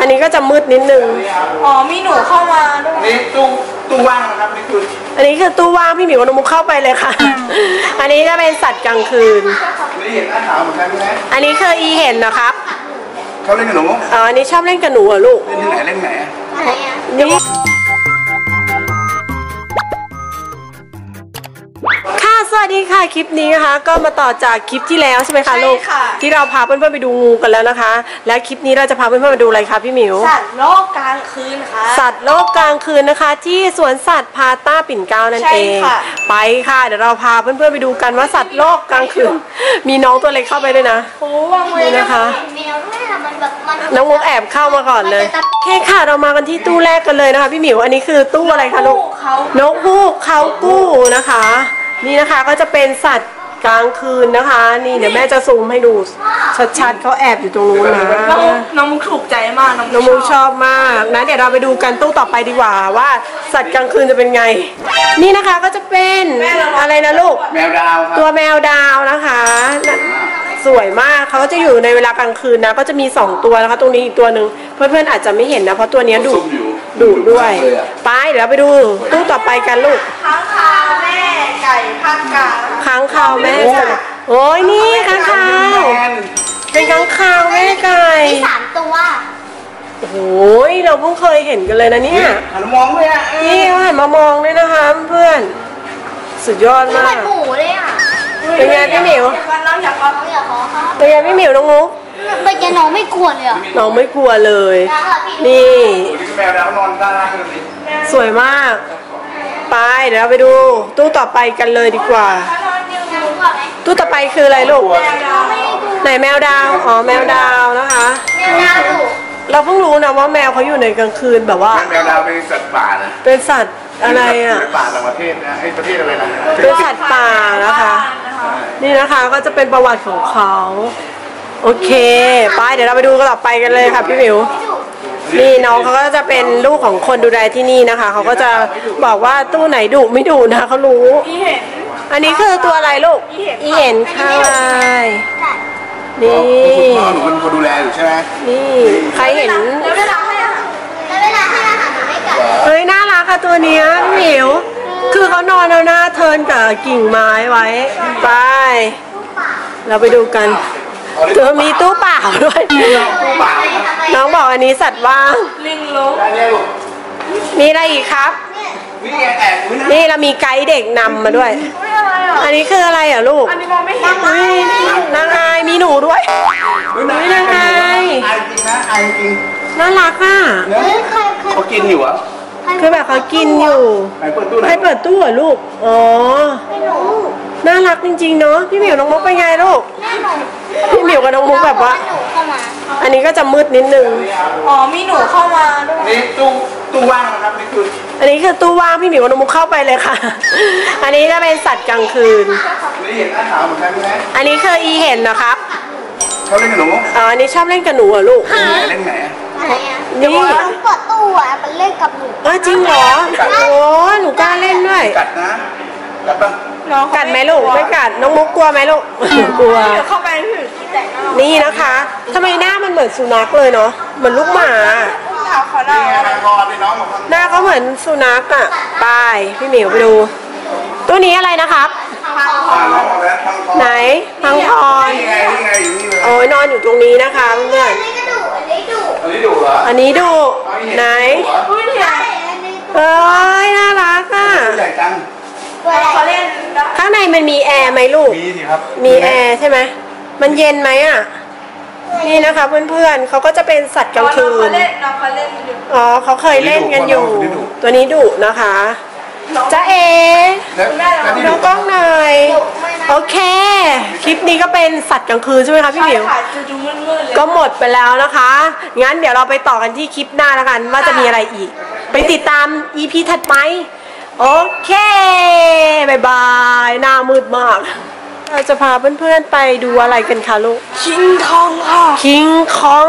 อันนี้ก็จะมืดนิดนึง อ๋อมีหนูเข้ามาด้วยนี่ตู้ตู้ว่างนะครับนี่คืออันนี้คือตู้ว่างพี่หมิวกับน้องมุกเข้าไปเลยค่ะ อันนี้จะเป็นสัตว์กลางคืน นี่เห็นหน้าขาวเหมือนกันใช่ไหมอันนี้คืออีเห็นนะครับเขาเล่นกับหนูอ๋ออันนี้ชอบเล่นกับหนูเหรอลูกเล่นที่ไหนเล่นไหนอะนี่ ดีค่ะคลิปนี้นะคะ ก็มาต่อจากคลิปที่แล้วใช่ไหมคะลูกที่เราพาเพื่อนๆไปดูงูกันแล้วนะคะ และคลิปนี้เราจะพาเพื่อนๆไปดูอะไรคะพี่หมิว สัตว์โลกกลางคืนค่ะ สัตว์โลกกลางคืนนะคะ ที่สวนสัตว์พาต้าปิ่นเกล้านั่นใช่เองค่ะ ไปค่ะ เดี๋ยวเราพาเพื่อนๆไปดูกันว่าสัตว์โลกกลางคืน มีน้องตัวเล็กเข้าไปด้วยนะ โอ้วางเลยนี่นะคะ แมวด้วยอะมันแบบมันน้องมุกแอบเข้ามาก่อนเลยโอเคค่ะเรามากันที่ตู้แรกกันเลยนะคะ พี่หมิวอันนี้คือตู้อะไรคะลูก เขานกฮูกเขากู้นะคะ นี่นะคะก็จะเป็นสัตว์กลางคืนนะคะ นี่เดี๋ยวแม่จะซูมให้ดูชัดๆเขาแอบอยู่ตรงนู้นนะน้องมุกน้องมุกถูกใจมากน้องน้องมูชอบมากนะเดี๋ยวเราไปดูกันตู้ต่อไปดีกว่าว่าสัตว์กลางคืนจะเป็นไง นี่นะคะก็จะเป็นอะไรนะลูกแมวดาวครับตัวแมวดาวนะคะน่ะสวยมากเขาก็จะอยู่ในเวลากลางคืนนะ ก็จะมี 2 ตัวนะคะ ตรงนี้อีกตัวหนึ่งเพื่อนๆอาจจะไม่เห็นนะเพราะตัวเนี้ยดุซุ่มอยู่ดุด้วยเลยอะไปเดี๋ยวเราไปดูตู้ต่อไปกันลูก ก่ภาคกลางนะคะค้างคาวแม่ไก่โอ้ยนี่ค้างคาวแมนเป็นค้างคาวแม่ไก่มีสามตัวโอ้โหเราเพิ่งเคยเห็นกันเลยนะเนี่ยหันมองเลยอะนี่เขาหันมามองด้วยนะคะเพื่อนสุดยอดเหมืมาอกนหมูเลยอะเป็นไงพี่หมิววันน้องอยากเอาน้องอย่าขอเขาเป็นไงพี่หมิวน้องมุกเมื่อกี้น้องไม่กลัวเลยอะน้องไม่กลัวเลยแล้วอะพี่นี่โอ้ยนี่แมวดาวนอนด้านล่างเลยสวยมาก ไปเดี๋ยวเราไปดูตู้ต่อไปกันเลยดีกว่าหมูก่อนไหมตู้ต่อไปคืออะไรลูกน้องไม่ได้กลัวไหนแมวดาว อ๋อแมวดาวนะคะแมวดาวดุเราเพิ่งรู้นะว่าแมวเขาอยู่ในกลางคืนแบบว่า แมวดาวเป็นสัตว์ป่านะเป็นสัตว์อะไรอะ เป็นป่าต่างประเทศนะไอ้ประเทศอะไรนะเป็นสัตว์ป่านะคะ นี่นะคะก็จะเป็นประวัติของเขา โอเค ไปเดี๋ยวเราไปดูกันต่อไปกันเลยค่ะพี่หมิว นี่น้องเขาก็จะเป็นลูกของคนดูแลที่นี่นะคะ เขาก็จะบอกว่าตู้ไหนดุไม่ดุนะเขารู้ พี่เห็นอันนี้คือตัวอะไรลูกอีเห็นค่ะนี่คุณพ่อหนูเป็นคนดูแลอยู่ใช่ไหมนี่ใครเห็นแล้วเวลาให้อาหารแล้วเวลาให้อาหารมันไม่กัดเฮ้ยน่ารักอะตัวเนี้ยพี่หมิวคือเขานอนเอาหน้าเทิร์นกับกิ่งไม้ไว้ ไป เราไปดูกัน เธอมีตู้เปล่าด้วย ตู้ป่าครับน้องบอกอันนี้สัตว์ว่างลิงลงได้เนี่ยลูกมีอะไรอีกครับนี่ไงแอบอุ้ยนะนี่เรามีไกด์เด็กนำมาด้วยไม่อะไรอะอันนี้คืออะไรอะลูก อันนี้มองไม่เห็นอุ้ยนางอายมีหนูด้วยอุ๊ยอุ๊ยนางไออายจริงนะอายจริงน่ารักอะเนอะเฮ้ยใครใครเขากินอยู่เหรอะคือแบบเขากินอยู่ไหนเปิดตู้ไหนให้เปิดตู้เหรอลูก อ๋อไม่ห นูน่ารักจริงๆเนาะพี่หมิวน้องมุกเป็นไงลูก แม่หนูพี่หมิวกับน้องมุกแบบว่า หนูเข้ามาอันนี้ก็จะมืดนิดนึง อ๋อมีหนูเข้ามาด้วยนี่ตู้ตู้ว่างนะครับนี่คืออันนี้คือตู้ว่างพี่หมิวกับน้องมุกเข้าไปเลยค่ะ อันนี้จะเป็นสัตว์กลางคืนนี่เห็นหน้าขาวเหมือนกันใช่ไหมอันนี้คืออีเห็นนะครับเขาเล่นกับหนูอ๋ออันนี้ชอบเล่นกับหนูเหรอลูก เล่นไหนเล่นไหนอะอะไรอะนี่น้องเปิดตู้อะมันเล่นกับหนู เออจริงเหรอ โอ้หนูกล้าเล่นด้วย กัดนะกัดปะ น้องเขากัดไหมลูกไม่กัดน้องมุกกลัวไหมลูกกลัว เดี๋ยวเข้าไปพี่พี่แต่งหน้านี่นะคะทำไมหน้ามันเหมือนสุนัขเลยเนาะเหมือนลูกหมา อุ้มเท้าเขาได้นี่ไงนายพอนี่น้องบอกหน้าเขาเหมือนสุนัขอะไปพี่หมิวไปดู ตัวนี้อะไรนะครับ อ่าน้องบอกแล้วทางคอไหนพังพรนี่ไงนี่ไงอยู่นี่เลยโอ้ยนอนอยู่ตรงนี้นะคะเพื่อนอันนี้ก็ดุอันนี้ดุอันนี้ดุเหรอๆอันนี้ดูไหนอุ้ยเนี่ยอันนี้เอ้ยน่ารักอะ ตัวใหญ่จัง ตัวอะไมันมีแอร์ไหมลูก มีสิครับมีแอร์ใช่ไหมมันเย็นไหมอะ นี่นะคะเพื่อนๆเขาก็จะเป็นสัตว์กลางคืน้องเขานเล่นน้องเขาเล่นอยู่ อ๋อเขาเคยเล่นกันอยู่ ตัวนี้ดุนะคะจ้าเอแล้วแล้วนี่น้ดุองกล้องหน่อย โอเค คลิปนี้ก็เป็นสัตว์กลางคืนใช่ไหมคะพี่หมิว ใช่ค่ะจะดูมืดๆเลย ก็หมดไปแล้วนะคะ งั้นเดี๋ยวเราไปต่อกันที่คลิปหน้าแล้วกัน ว่าจะมีอะไรอีก ไปติดตาม EP ถัดไป โอเค บายบายหน้ามืดมาก เราจะพาเพื่อนๆไปดูอะไรกันคะลูกชิงทองค่ะ คิงคอง